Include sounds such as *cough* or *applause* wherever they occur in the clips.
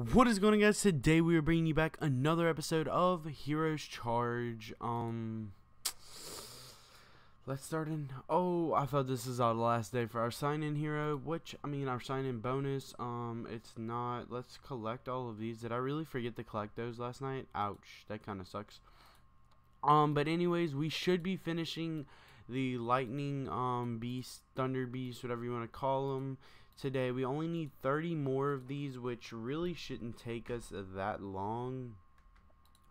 What is going on guys? Today we are bringing you back another episode of Heroes Charge. Um Let's start in. Oh, I thought this is our last day for our sign-in hero, which I mean our sign-in bonus. Um it's not. Let's collect all of these. Did I really forget to collect those last night? Ouch. That kind of sucks. Um but anyways, we should be finishing the lightning um beast, thunder beast, whatever you want to call them today. We only need 30 more of these, which really shouldn't take us that long.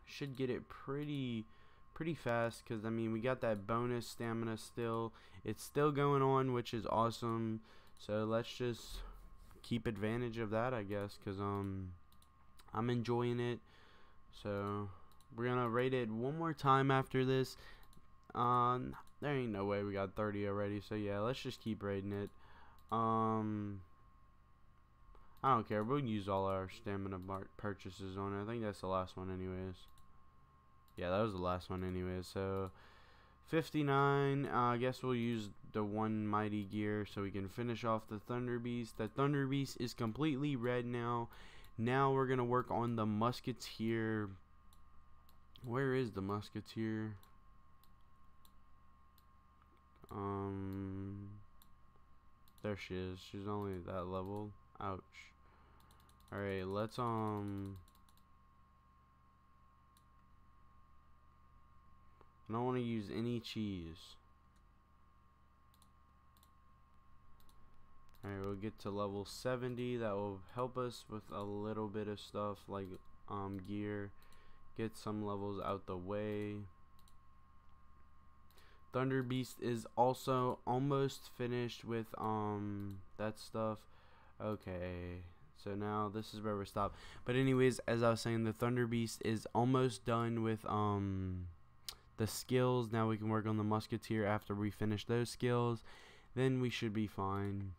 Should get it pretty pretty fast because I mean we got that bonus stamina still. It's still going on, which is awesome. So let's just keep advantage of that, I guess, because um I'm enjoying it. So we're gonna rate it one more time after this. Um, there ain't no way we got 30 already. So yeah, let's just keep rating it. Um, I don't care. We'll use all our stamina purchases on it. I think that's the last one, anyways. Yeah, that was the last one, anyways. So, 59. Uh, I guess we'll use the one mighty gear so we can finish off the Thunder Beast. The Thunder Beast is completely red now. Now we're going to work on the Musketeer. Where is the Musketeer? Um... There she is. She's only that level. Ouch. Alright, let's, um... I don't want to use any cheese. Alright, we'll get to level 70. That will help us with a little bit of stuff like um, gear. Get some levels out the way. Thunder Beast is also almost finished with um that stuff. Okay. So now this is where we stop. But anyways, as I was saying, the Thunder Beast is almost done with um the skills. Now we can work on the Musketeer after we finish those skills. Then we should be fine.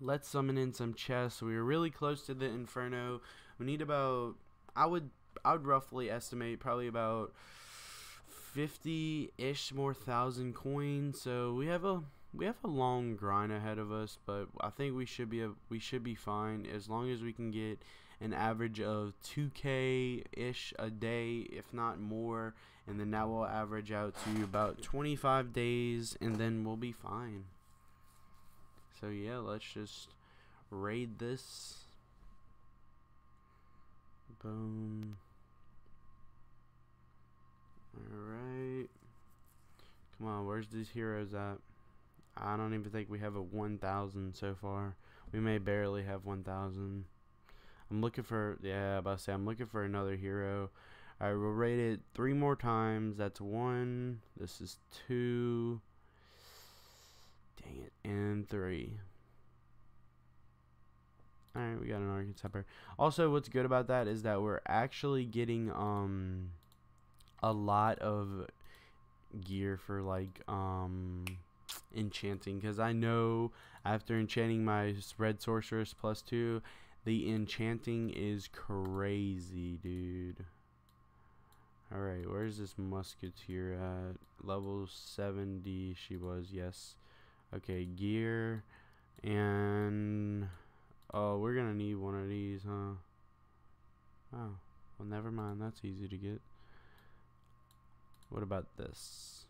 Let's summon in some chests. We are really close to the Inferno. We need about I would I would roughly estimate probably about 50-ish more thousand coins. So we have a we have a long grind ahead of us, but I think we should be a, we should be fine as long as we can get an average of 2k ish a day, if not more, and then that will average out to about 25 days, and then we'll be fine. So yeah, let's just raid this. Boom. Alright. Come on, where's these heroes at? I don't even think we have a 1,000 so far. We may barely have 1,000. I'm looking for, yeah, about to say, I'm looking for another hero. Alright, we'll rate it three more times. That's one. This is two. Dang it. And three. Alright, we got an Archetyper. Also, what's good about that is that we're actually getting, um a lot of gear for like um enchanting because I know after enchanting my red sorceress plus two the enchanting is crazy dude. Alright where's this musketeer at? Level 70 she was yes. Okay gear and oh we're gonna need one of these huh? Oh well never mind. That's easy to get what about this?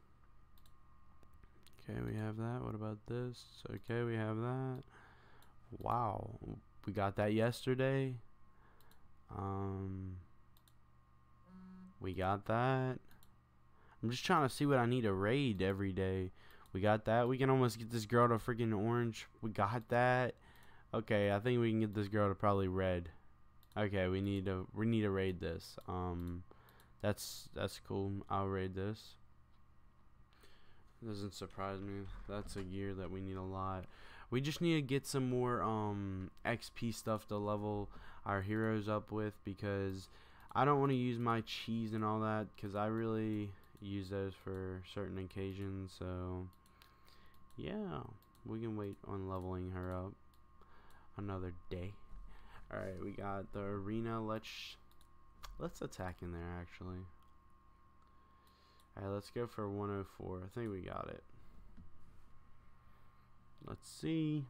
Okay, we have that. What about this? Okay, we have that. Wow. We got that yesterday. Um, we got that. I'm just trying to see what I need to raid every day. We got that. We can almost get this girl to freaking orange. We got that. Okay, I think we can get this girl to probably red. Okay, we need to we need to raid this. Um, that's that's cool. I'll raid this. Doesn't surprise me. That's a gear that we need a lot. We just need to get some more um XP stuff to level our heroes up with because I don't want to use my cheese and all that because I really use those for certain occasions. So yeah, we can wait on leveling her up another day. Alright, we got the arena. Let's Let's attack in there, actually. Alright, let's go for 104. I think we got it. Let's see.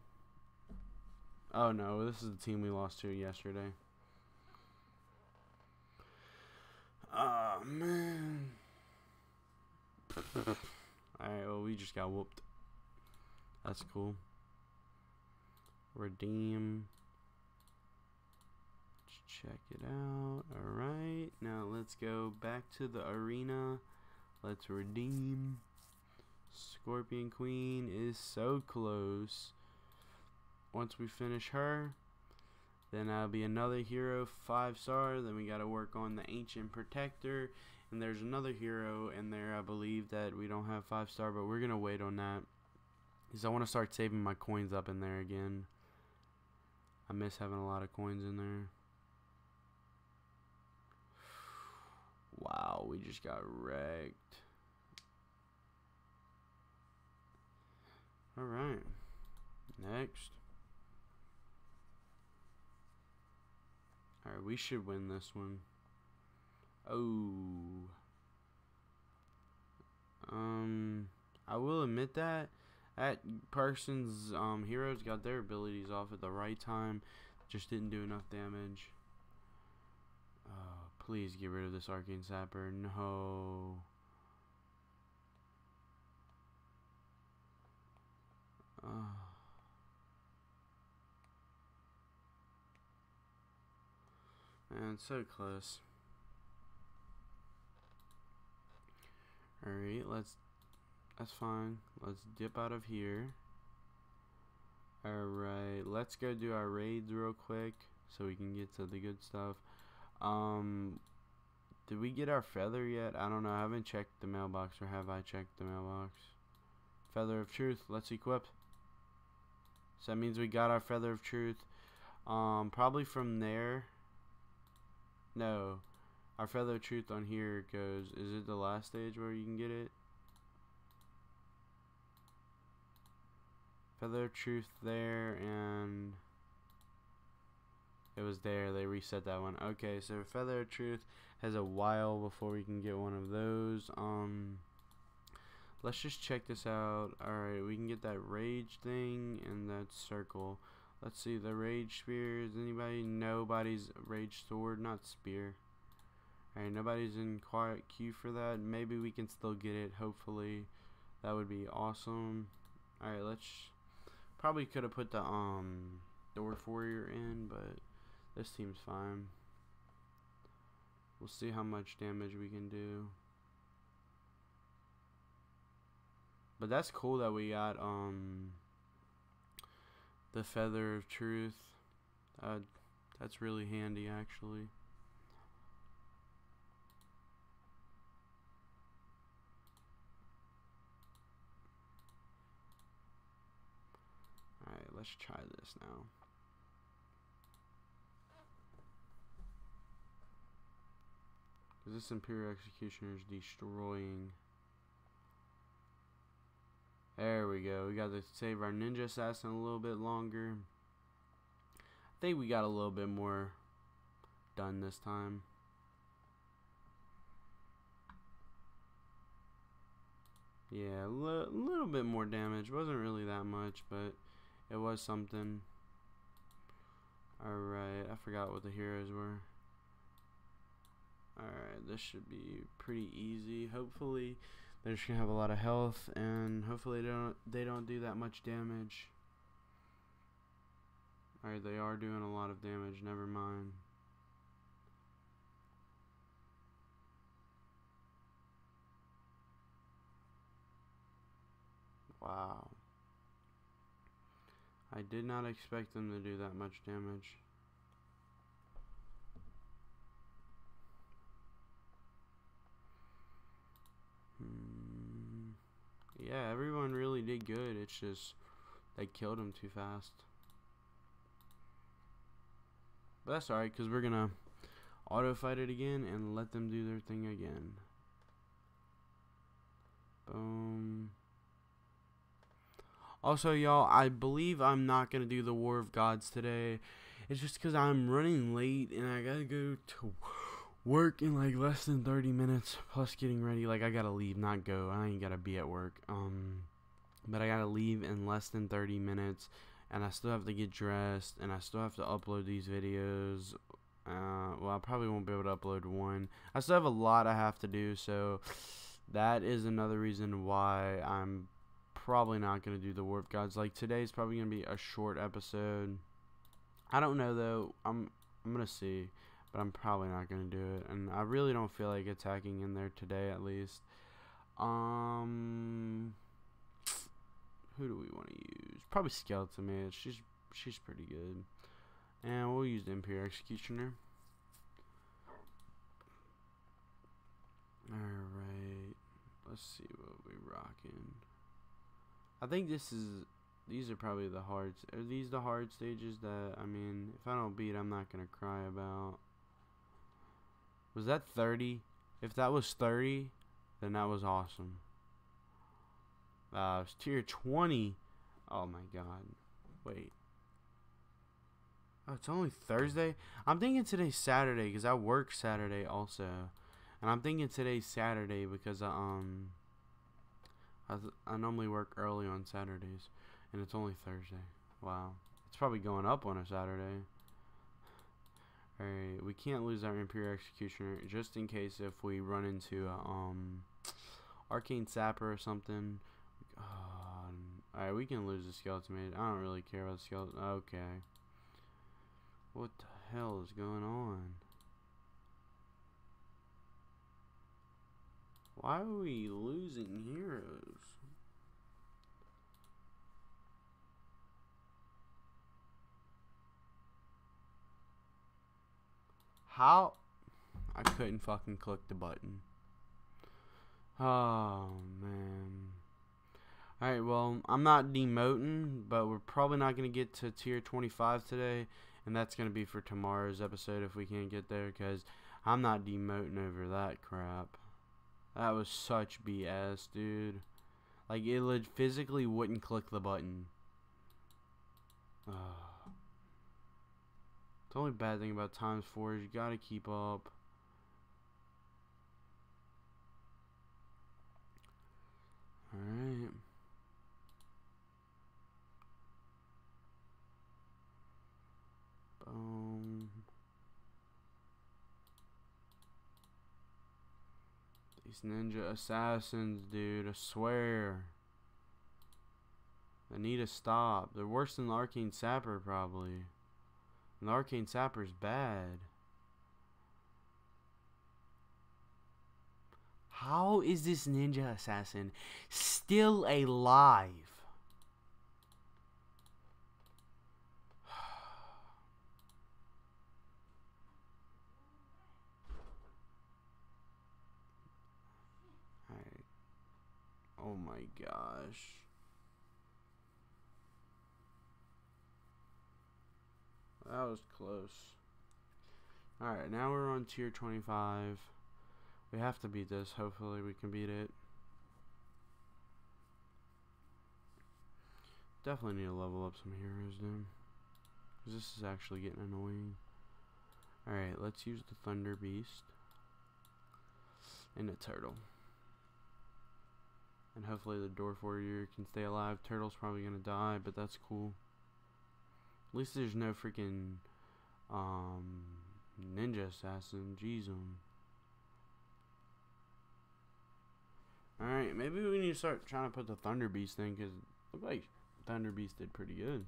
Oh no, this is the team we lost to yesterday. Oh man. *laughs* Alright, well we just got whooped. That's cool. Redeem. Check it out. Alright, now let's go back to the arena. Let's redeem. Scorpion Queen is so close. Once we finish her, then that'll be another hero, 5 star. Then we gotta work on the Ancient Protector. And there's another hero in there, I believe, that we don't have 5 star, but we're gonna wait on that. Because I want to start saving my coins up in there again. I miss having a lot of coins in there. Wow, we just got wrecked. Alright. Next. Alright, we should win this one. Oh. Um, I will admit that that person's um, heroes got their abilities off at the right time, just didn't do enough damage. Oh, please get rid of this arcane sapper. No. Man, so close. Alright, let's that's fine. Let's dip out of here. Alright, let's go do our raids real quick so we can get to the good stuff. Um, did we get our feather yet? I don't know. I haven't checked the mailbox or have I checked the mailbox? Feather of Truth. Let's equip. So that means we got our Feather of Truth. Um, probably from there. No. Our Feather of Truth on here goes, is it the last stage where you can get it? Feather of Truth there, and it was there. They reset that one. Okay, so Feather of Truth has a while before we can get one of those. Um, let's just check this out. Alright, we can get that Rage thing and that Circle. Let's see, the Rage Spear. Is anybody? Nobody's Rage Sword, not Spear. Alright, nobody's in quiet queue for that. Maybe we can still get it, hopefully. That would be awesome. Alright, let's Probably could have put the um Dwarf Warrior in, but this team's fine. We'll see how much damage we can do. But that's cool that we got um the Feather of Truth. Uh, that's really handy actually. Alright, let's try this now. This Imperial Executioner is destroying. There we go. We got to save our Ninja Assassin a little bit longer. I think we got a little bit more done this time. Yeah, a little bit more damage. Wasn't really that much, but it was something. Alright, I forgot what the heroes were. Alright, this should be pretty easy. Hopefully they're just gonna have a lot of health and hopefully they don't they don't do that much damage. Alright, they are doing a lot of damage, never mind. Wow. I did not expect them to do that much damage. Yeah, everyone really did good. It's just they killed him too fast. But that's alright, because we're going to auto fight it again and let them do their thing again. Boom. Also, y'all, I believe I'm not going to do the War of Gods today. It's just because I'm running late and I got to go to work in like less than 30 minutes. Plus getting ready. Like, I got to leave, not go. I ain't got to be at work. Um, But I got to leave in less than 30 minutes. and I still have to get dressed, and I still have to upload these videos. Uh, well, I probably won't be able to upload one. I still have a lot I have to do, so that is another reason why I'm probably not gonna do the War of Gods Like today's probably gonna be a short episode. I don't know though. I'm I'm gonna see, but I'm probably not gonna do it, and I really don't feel like attacking in there today at least. Um, who do we want to use? Probably Skeleton Man. She's she's pretty good, and we'll use the Imperial Executioner. Alright. Let's see what we rocking. I think this is these are probably the hard are these the hard stages that I mean if I don't beat I'm not gonna cry about. Was that 30? If that was 30, then that was awesome. Uh, it's tier 20. Oh my god. Wait. Oh, it's only Thursday? I'm thinking today's Saturday because I work Saturday also. And I'm thinking today's Saturday because, um, I, I normally work early on Saturdays. And it's only Thursday. Wow. It's probably going up on a Saturday. Alright, we can't lose our Imperial Executioner just in case if we run into, a, um, Arcane Sapper or something. Uh, Alright, we can lose the Skeleton Maid. I don't really care about the Skeleton. Okay. What the hell is going on? Why are we losing heroes? How? I couldn't fucking click the button. Oh, man. Alright, well, I'm not demoting, but we're probably not going to get to tier 25 today. And that's going to be for tomorrow's episode if we can't get there, because I'm not demoting over that crap. That was such BS, dude. Like, it physically wouldn't click the button. Uh, the only bad thing about times 4 is you gotta keep up. Alright. Boom. These ninja assassins, dude, I swear. They need to stop. They're worse than the Arcane Sapper, probably. The Arcane Sapper's bad. How is this ninja assassin still alive? *sighs* Oh my gosh. That was close. Alright, now we're on tier 25. We have to beat this. Hopefully we can beat it. Definitely need to level up some heroes, dude. Because this is actually getting annoying. Alright, let's use the Thunder Beast. And a turtle. And hopefully the Dwarf Warrior can stay alive. Turtle's probably gonna die, but that's cool. At least there's no freaking um, ninja assassin. Jeez, um. Alright, maybe we need to start trying to put the Thunder Beast thing, because look like Thunder Beast did pretty good.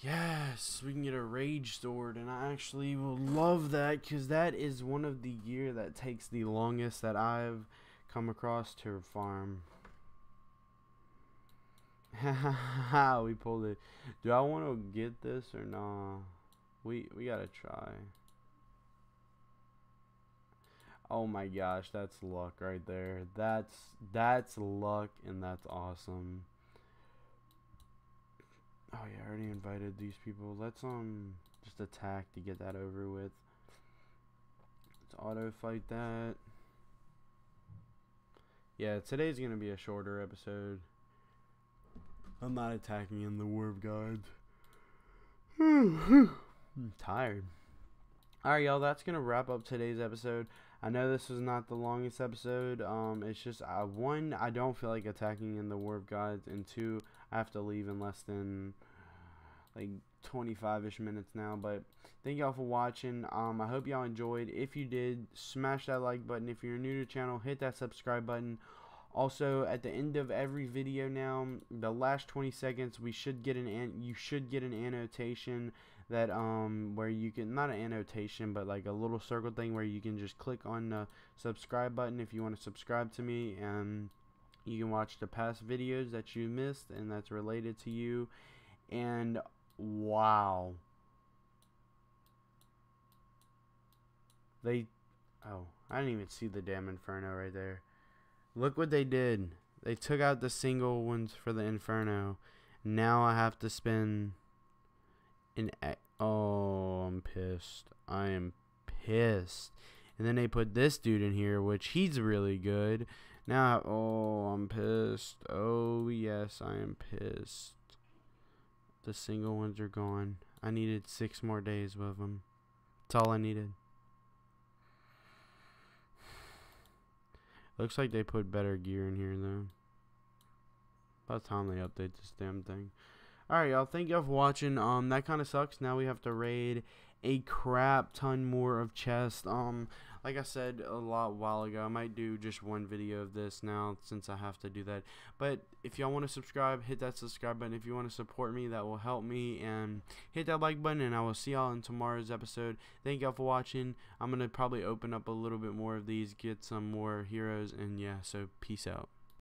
Yes, we can get a Rage Sword, and I actually will love that, because that is one of the gear that takes the longest that I've come across to farm. *laughs* we pulled it. Do I want to get this or nah? We we gotta try. Oh my gosh, that's luck right there. That's that's luck and that's awesome. Oh yeah, I already invited these people. Let's um just attack to get that over with. Let's auto fight that. Yeah, today's gonna be a shorter episode. I'm not attacking in the warp guides. *sighs* I'm tired. Alright, y'all, that's going to wrap up today's episode. I know this was not the longest episode. Um, it's just uh, one, I don't feel like attacking in the War of Gods, and two, I have to leave in less than like 25ish minutes now. But thank y'all for watching. Um, I hope y'all enjoyed. If you did, smash that like button. If you're new to the channel, hit that subscribe button. Also, at the end of every video now, the last 20 seconds, we should get an, an you should get an annotation that um where you can not an annotation but like a little circle thing where you can just click on the subscribe button if you want to subscribe to me and you can watch the past videos that you missed and that's related to you. And wow. They oh I didn't even see the damn inferno right there look what they did. They took out the single ones for the inferno. Now I have to spend an oh I'm pissed. I am pissed. And then they put this dude in here which he's really good. Now oh I'm pissed. Oh yes I am pissed. The single ones are gone. I needed six more days with them that's all I needed looks like they put better gear in here though about time they update this damn thing Alright, y'all. Thank y'all for watching. Um, that kind of sucks. Now we have to raid a crap ton more of chests. Um, like I said a lot while ago, I might do just one video of this now since I have to do that. But if y'all want to subscribe, hit that subscribe button. If you want to support me, that will help me. And hit that like button, and I will see y'all in tomorrow's episode. Thank y'all for watching. I'm going to probably open up a little bit more of these, get some more heroes, and yeah, so peace out.